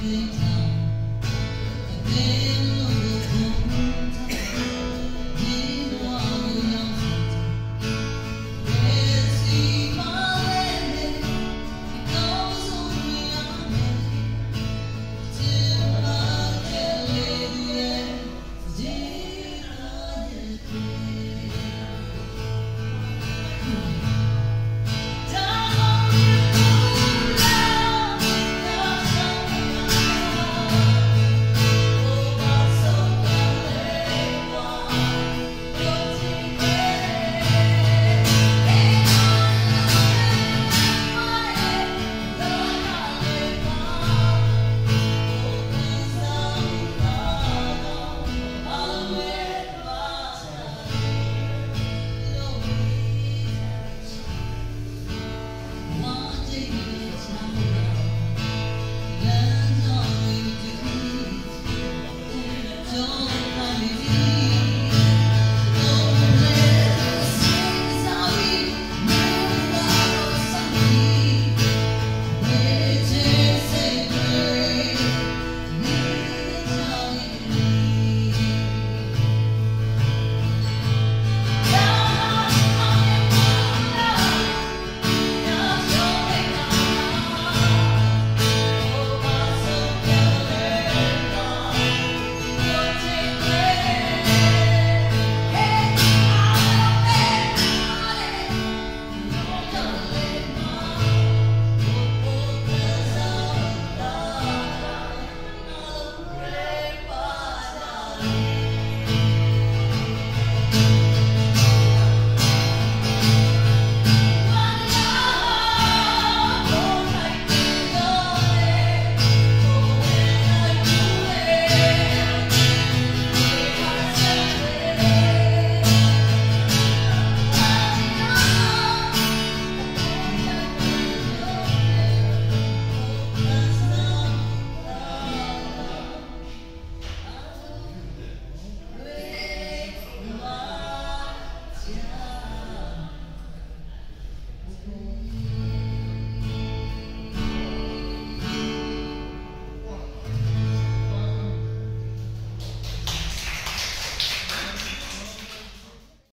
feet.